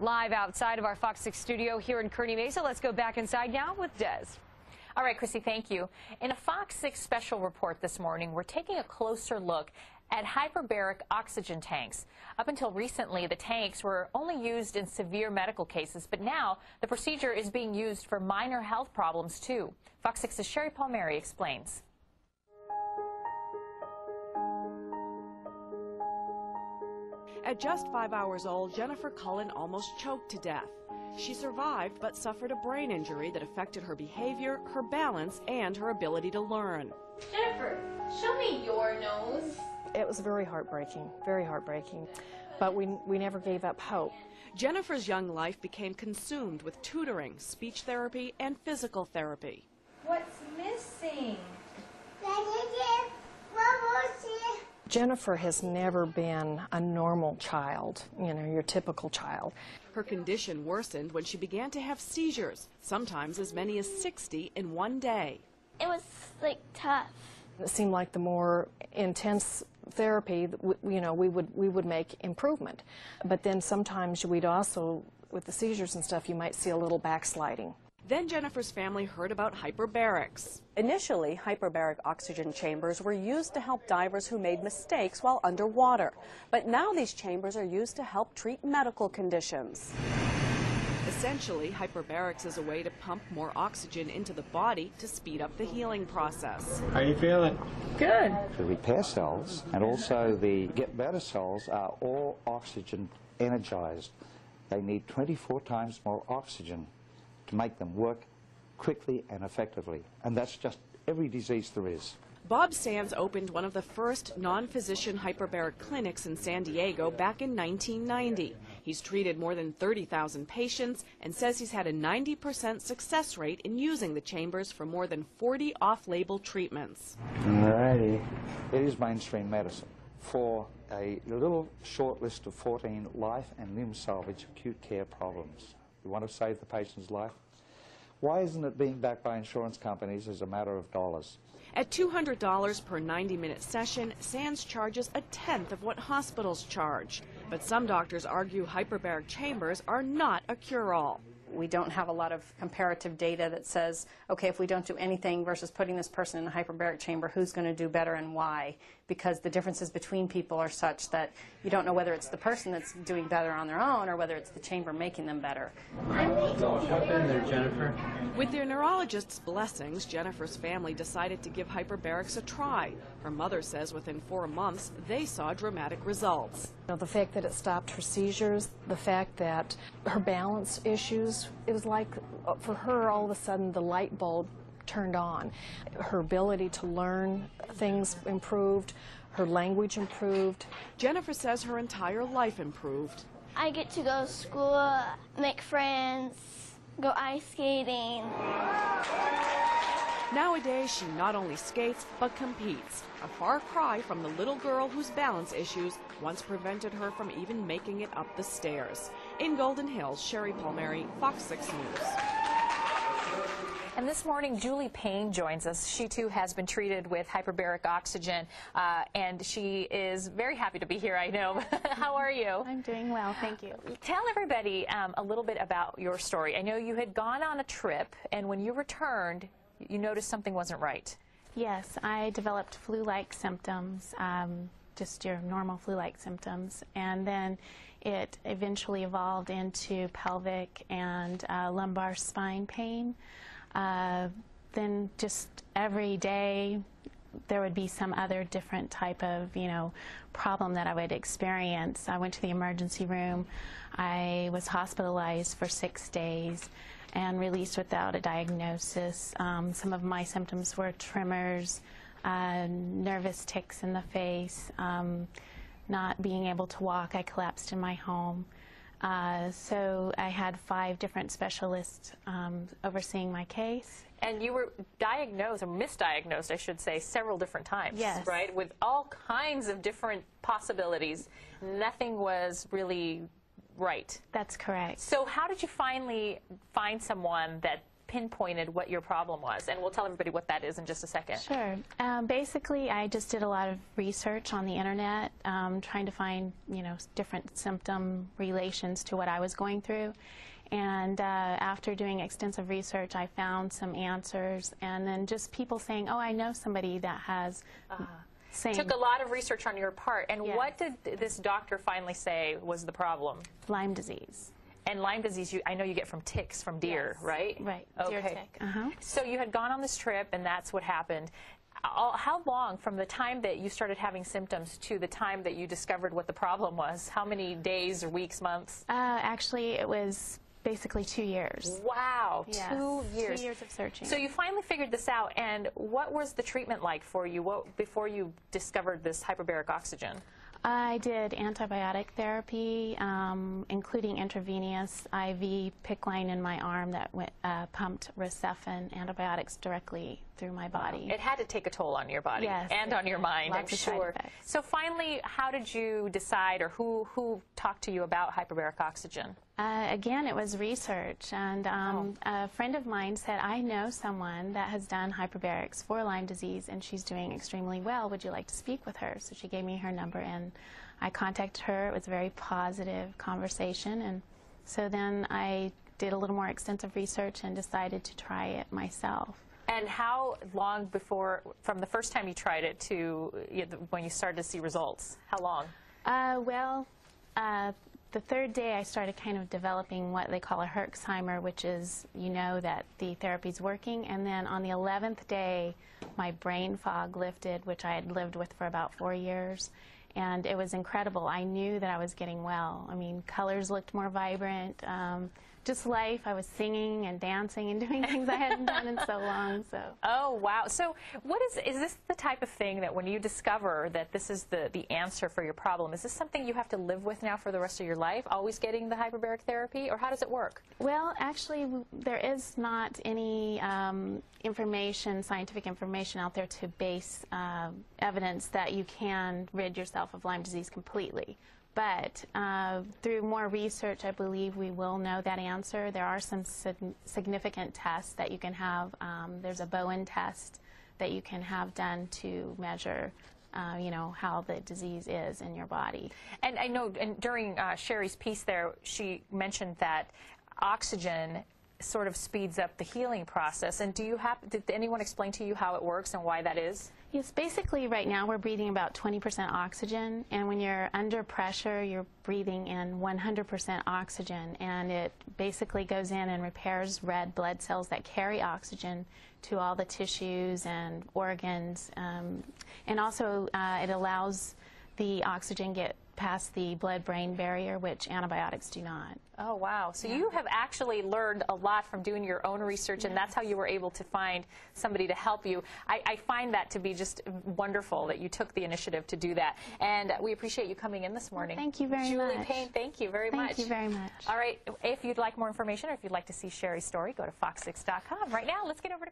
Live outside of our Fox 6 studio here in Kearny Mesa. Let's go back inside now with Des. All right, Chrissy, thank you. In a Fox 6 special report this morning, we're taking a closer look at hyperbaric oxygen tanks. Up until recently, the tanks were only used in severe medical cases, but now the procedure is being used for minor health problems too. Fox 6's Sherry Palmieri explains. At just five hours old, Jennifer Cullen almost choked to death. She survived but suffered a brain injury that affected her behavior, her balance, and her ability to learn. Jennifer, show me your nose. It was very heartbreaking, very heartbreaking. But we, we never gave up hope. Jennifer's young life became consumed with tutoring, speech therapy, and physical therapy. What's missing? Jennifer has never been a normal child, you know, your typical child. Her condition worsened when she began to have seizures, sometimes as many as 60 in one day. It was like tough. It seemed like the more intense therapy, you know, we would we would make improvement. But then sometimes we'd also, with the seizures and stuff, you might see a little backsliding. Then Jennifer's family heard about hyperbarics. Initially, hyperbaric oxygen chambers were used to help divers who made mistakes while underwater. But now these chambers are used to help treat medical conditions. Essentially, hyperbarics is a way to pump more oxygen into the body to speed up the healing process. How are you feeling? Good. The repair cells and also the get better cells are all oxygen energized. They need 24 times more oxygen to make them work quickly and effectively. And that's just every disease there is. Bob Sands opened one of the first non-physician hyperbaric clinics in San Diego back in 1990. He's treated more than 30,000 patients and says he's had a 90% success rate in using the chambers for more than 40 off-label treatments. Alrighty. It is mainstream medicine. For a little short list of 14 life and limb salvage acute care problems. You want to save the patient's life. Why isn't it being backed by insurance companies as a matter of dollars? At $200 per 90-minute session, Sands charges a tenth of what hospitals charge. But some doctors argue hyperbaric chambers are not a cure-all we don't have a lot of comparative data that says, okay, if we don't do anything versus putting this person in a hyperbaric chamber, who's going to do better and why? Because the differences between people are such that you don't know whether it's the person that's doing better on their own or whether it's the chamber making them better. there, Jennifer. With their neurologist's blessings, Jennifer's family decided to give hyperbarics a try. Her mother says within four months, they saw dramatic results. You know, the fact that it stopped her seizures, the fact that her balance issues, it was like uh, for her all of a sudden the light bulb turned on. Her ability to learn things improved, her language improved. Jennifer says her entire life improved. I get to go to school, make friends, go ice skating. Nowadays, she not only skates, but competes. A far cry from the little girl whose balance issues once prevented her from even making it up the stairs. In Golden Hills, Sherry Palmieri, Fox 6 News. And this morning, Julie Payne joins us. She too has been treated with hyperbaric oxygen, uh, and she is very happy to be here, I know. How are you? I'm doing well, thank you. Tell everybody um, a little bit about your story. I know you had gone on a trip, and when you returned, you noticed something wasn't right. Yes, I developed flu-like symptoms, um, just your normal flu-like symptoms, and then it eventually evolved into pelvic and uh, lumbar spine pain. Uh, then just every day there would be some other different type of, you know, problem that I would experience. I went to the emergency room. I was hospitalized for six days and released without a diagnosis. Um, some of my symptoms were tremors, uh, nervous tics in the face, um, not being able to walk. I collapsed in my home. Uh, so I had five different specialists um, overseeing my case. And you were diagnosed, or misdiagnosed, I should say, several different times. Yes. Right? With all kinds of different possibilities. Nothing was really right. That's correct. So how did you finally find someone that pinpointed what your problem was, and we'll tell everybody what that is in just a second. Sure. Um, basically, I just did a lot of research on the internet, um, trying to find, you know, different symptom relations to what I was going through. And uh, after doing extensive research, I found some answers, and then just people saying, "Oh, I know somebody that has." Same Took a lot of research on your part, and Yes. what did this doctor finally say was the problem? Lyme disease. And Lyme disease, you, I know you get from ticks from deer, Yes. right? Right. Okay. Deer tick. Uh-huh. So you had gone on this trip, and that's what happened. All- How long from the time that you started having symptoms to the time that you discovered what the problem was? How many days or weeks, months? Uh, actually, it was basically two years. Wow, Yes. two years. Two years of searching. So you finally figured this out, and what was the treatment like for you what, before you discovered this hyperbaric oxygen? I did antibiotic therapy, um, including intravenous IV PICC line in my arm that went, uh, pumped Rocephin antibiotics directly through my body. It had to take a toll on your body Yes, and on your mind, I'm sure. So finally, how did you decide, or who who talked to you about hyperbaric oxygen? Uh, again, it was research, and um, a friend of mine said, I know someone that has done hyperbarics for Lyme disease, and she's doing extremely well. Would you like to speak with her? So she gave me her number, and I contacted her. It was a very positive conversation, and so then I did a little more extensive research and decided to try it myself. And how long before, from the first time you tried it to you know, when you started to see results? How long? Uh, well, uh, the third day I started kind of developing what they call a Herxheimer, which is you know that the therapy's working. And then on the 11th day, my brain fog lifted, which I had lived with for about four years. And it was incredible. I knew that I was getting well. I mean, colors looked more vibrant. Um, just life. I was singing and dancing and doing things I hadn't done in so long. So. Oh wow! So, what is is this the type of thing that when you discover that this is the the answer for your problem, is this something you have to live with now for the rest of your life? Always getting the hyperbaric therapy, or how does it work? Well, actually, there is not any um, information, scientific information out there to base um evidence that you can rid yourself of Lyme disease completely. But uh, through more research, I believe we will know that answer. There are some sig- significant tests that you can have. Um, there's a Bowen test that you can have done to measure, uh, you know, how the disease is in your body. And I know, and during uh, Sherry's piece there, she mentioned that oxygen sort of speeds up the healing process. And do you have? Did anyone explain to you how it works and why that is? Yes, basically right now we're breathing about 20% oxygen, and when you're under pressure, you're breathing in 100% oxygen, and it basically goes in and repairs red blood cells that carry oxygen to all the tissues and organs, um, and also uh, it allows the oxygen get past the blood-brain barrier, which antibiotics do not. Oh, wow. So you have actually learned a lot from doing your own research, and that's how you were able to find somebody to help you. I, I find that to be just wonderful that you took the initiative to do that. And we appreciate you coming in this morning. thank you very Julie much. Julie Payne, thank you very Thank much. Thank you very much. All right. If you'd like more information or if you'd like to see Sherry's story, go to fox6.com. Right now, let's get over to